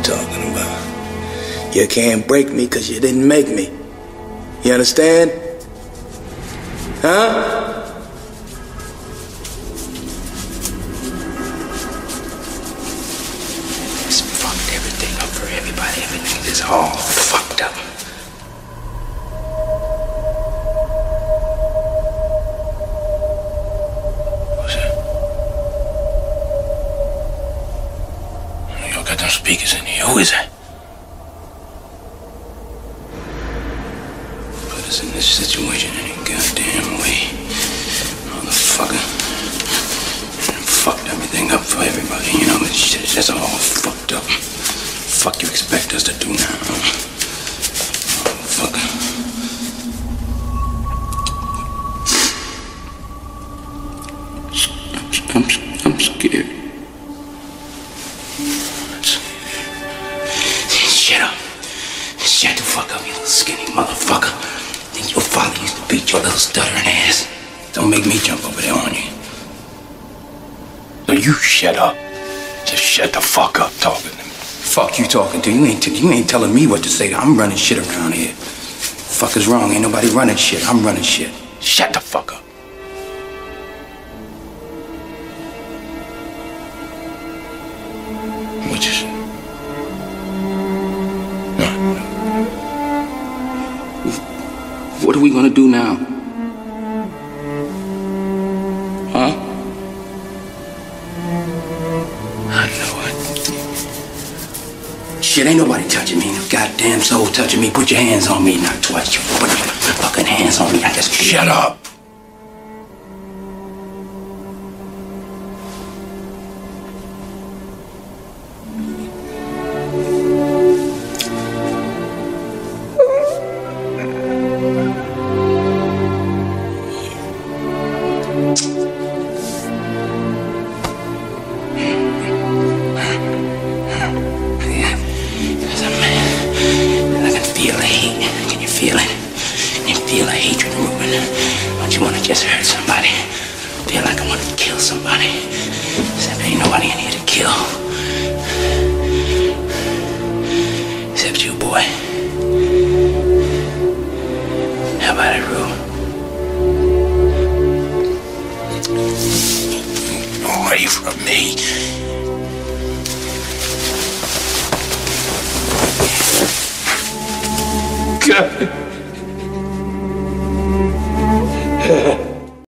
you talking about? You can't break me because you didn't make me. You understand? Huh? It's fucked everything up for everybody. Everything is all fucked up. Them speakers in here. Who is that? Put us in this situation any goddamn way. Motherfucker. Fucked everything up for everybody. You know, this shit is just all fucked up. Fuck you expect us to do now? Shut up. Shut the fuck up, you little skinny motherfucker. Think your father used to beat your little stuttering ass. Don't make me jump over there on you. So you shut up. Just shut the fuck up talking to me. Fuck you talking to? You ain't you ain't telling me what to say. I'm running shit around here. Fuck is wrong? Ain't nobody running shit. I'm running shit. Shut the fuck up. What you What are we gonna do now? Huh? I know it. Shit, ain't nobody touching me. No goddamn soul touching me. Put your hands on me, not twice. Put your fucking hands on me. I just shut up. Feel hatred moving? Don't you want to just hurt somebody? Feel like I want to kill somebody? Except there ain't nobody in here to kill. Except you, boy. How about it, Rue? Away from me. God.